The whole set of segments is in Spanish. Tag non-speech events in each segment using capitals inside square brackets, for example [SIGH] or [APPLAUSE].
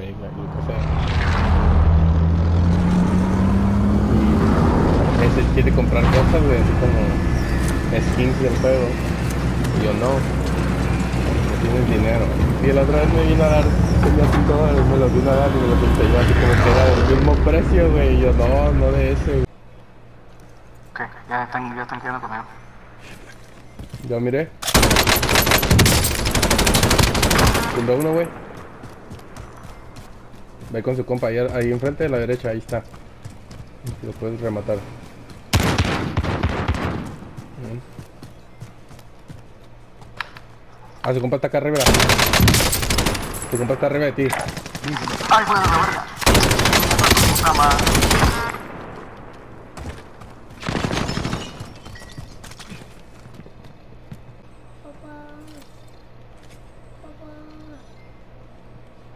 Y ese quiere comprar cosas, güey, así como skins del juego. Y yo no, no tienes dinero. Y la otra vez me vino a dar, tenía 5 dólares, me los vino a dar y me los enseñó así como que era del mismo precio, güey. Y yo no, no de ese, güey. Ok, ya están, ya están quedando conmigo. Yo miré. Uno, güey. Ve con su compa, ahí, ahí enfrente de la derecha, ahí está. Lo puedes rematar. Bien. Ah, su compa está acá arriba. Su compa está arriba de ti. ¡Ay, de la verga! Puta madre.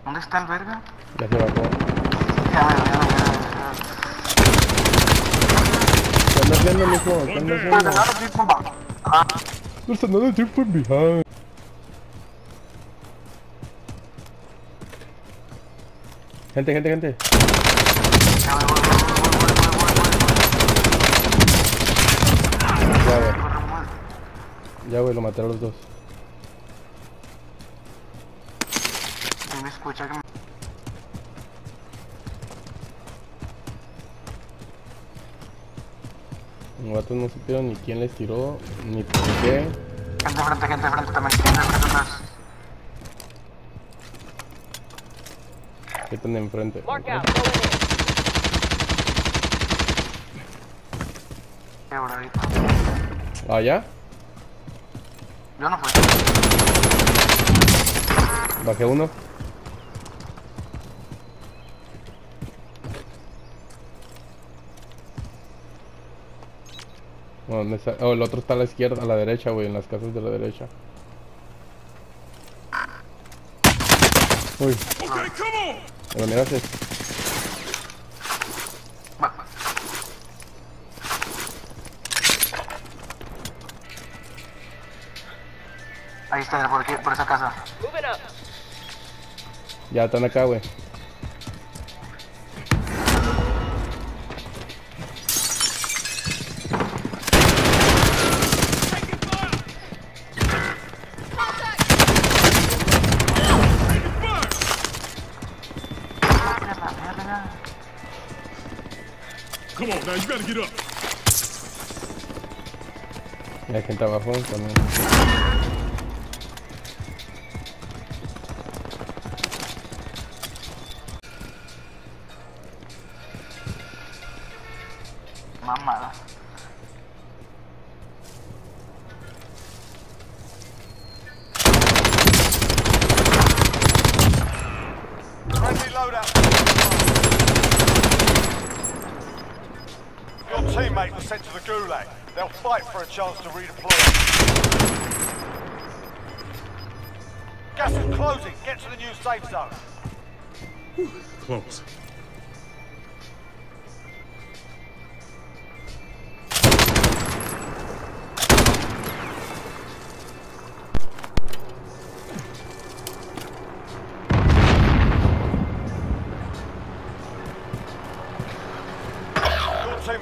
¿Dónde está el verga? Ya se bajó. Ya me ¿Qué andas haciendo, andas ya haciendo? Ah, There's another team from behind. Gente, gente, gente. ya me voy, voy, voy, voy, voy, voy, Ya, güey. voy. Ya, güey, lo maté a los dos. Escucha que me... Los vatos no supieron ni quién les tiró, ni por qué. Gente frente, gente frente también, gente frente atrás. que están enfrente. Qué bravito. ¿Ah, ya? Yo no fui. Bajé uno. Bueno, ¿dónde está? Oh, el otro está a la izquierda, a la derecha, güey, en las casas de la derecha. Uy. ¿Lo miraste? Va. Ahí está, por aquí, por esa casa. Ya están acá, güey. Now you gotta get up. Teammate was sent to the Gulag. They'll fight for a chance to redeploy. Gas is closing. Get to the new safe zone. Close.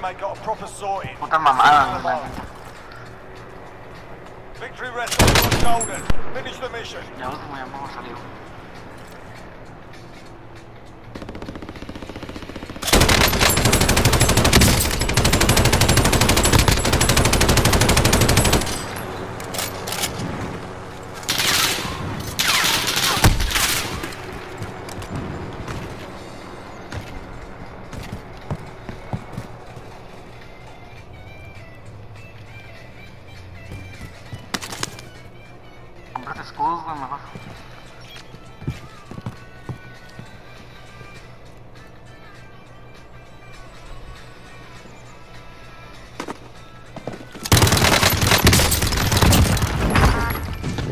Teammate got a proper sorting. Puta mamada, man. Victory rests on your shoulders. Finish the mission. Ya último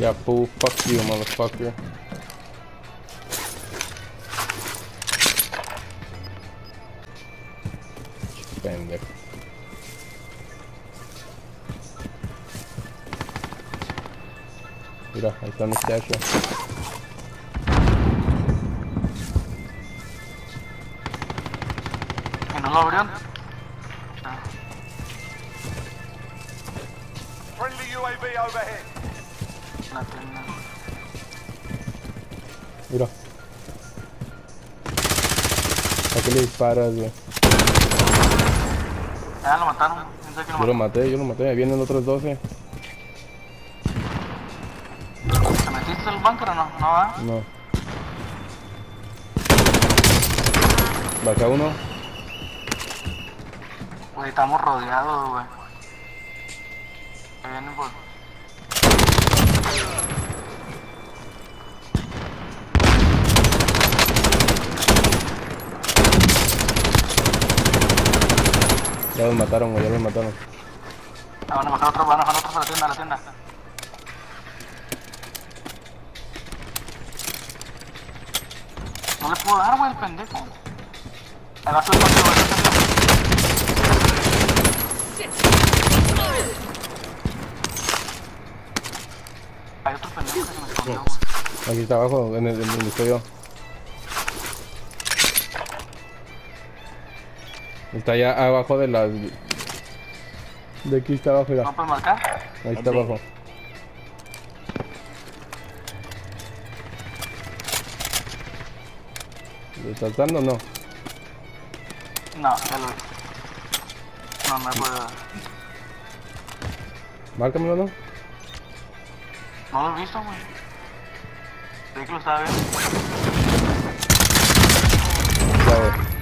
got fool. Fuck you, motherfucker. Bang there. Mira, ahí está mi stash. ¿No lo abrieron? Ah. Friendly UAV overhead. Mira. ¿A qué le disparas, güey? Ya lo mataron. Pensé que lo Yo lo maté, yo lo maté. Ahí vienen otros 12. ¿Te metiste al bunker o no? No, va. No. Baja uno. Güey, estamos rodeados, güey. Vienen por... Ya los mataron, güey, ya los mataron. Ah, van a bajar otro, van a bajar otros a la tienda, a la tienda. No le puedo dar, güey, el pendejo. Ahí va a subir contigo, ahí va a subir. Hay otro pendejo que se me escondió, güey. Aquí está abajo, en el en donde estoy yo. Está allá abajo de las... De aquí está abajo, ¿No mira. puedes marcar? Ahí está abajo. ¿Lo estás dando o no? No, ya lo vi. No, no me puedo dar. Márcamelo, ¿no? No lo he visto, güey. Creí que lo estaba viendo. Ya,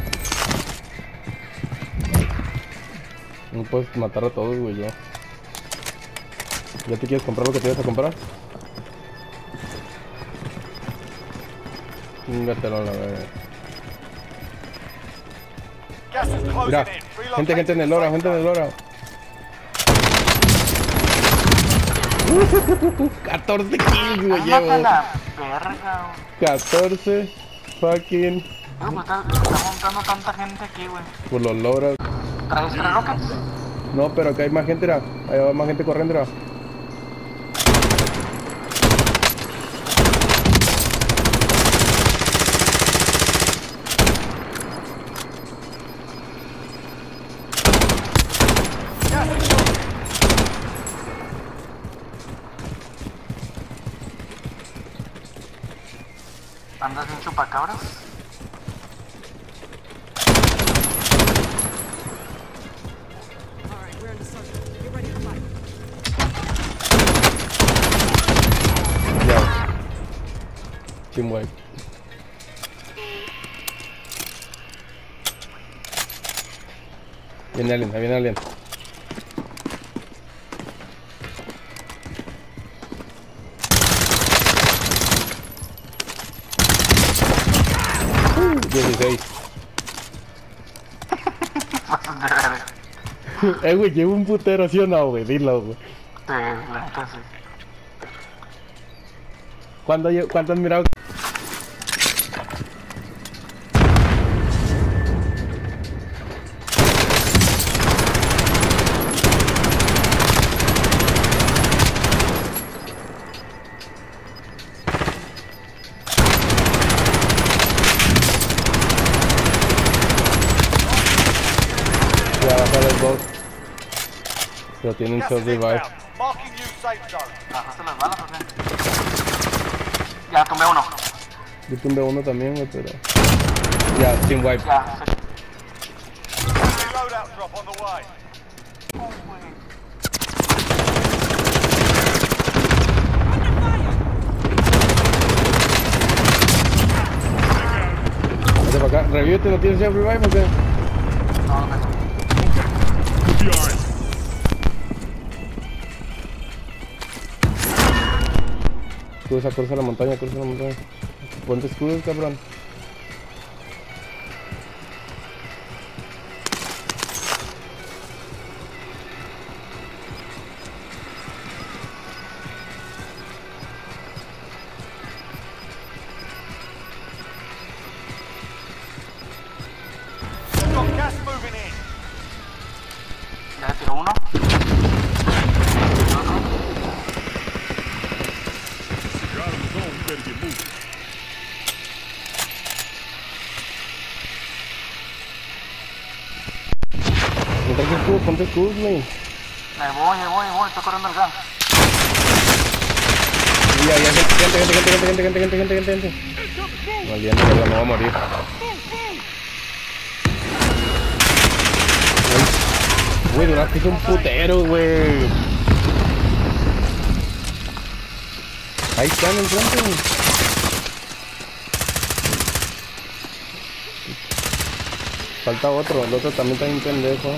No puedes matar a todos, güey, yo. ¿Ya te quieres comprar lo que te ibas a comprar? Chingatelo a la verga. Mira, gente, gente en el Lora, gente en el Lora. 14 [LAUGHS] kills, güey, llevo. a la verga, güey. 14 fucking Güey, pues está, está montando tanta gente aquí, güey. por los Loras. ¿Traes tres rockets? No, pero acá hay más gente, mira. Ahí va más gente corriendo, moving. ¿Andas en chupacabras? Team wipe. Viene alguien, viene alguien. Uh, 16. Pasan de verga. Eh, güey, llevo un putero, ¿sí o no, güey? Dilo, güey. Sí, la. ¿Cuánto, ¿Cuánto has mirado? Las balas o qué? Ya, tomé uno. Yo tumbé uno también, güey, pero... Ya, team wipe. Ya, sí. Vete para acá. Revívete, ¿no tienes ya revive o qué? Cruza, cruza la montaña, cruza la montaña. Ponte escudos, cabrón. Tiró uno. Ponte scoops, güey. Me voy, me voy, me voy, estoy corriendo acá. Ya, ya, gente, gente, gente, gente, gente, gente, gente, gente, gente, gente. Mierda, me voy a morir. Güey, duraste un putero, güey. Ahí están enfrente, güey. Falta otro, el otro también está bien pendejo.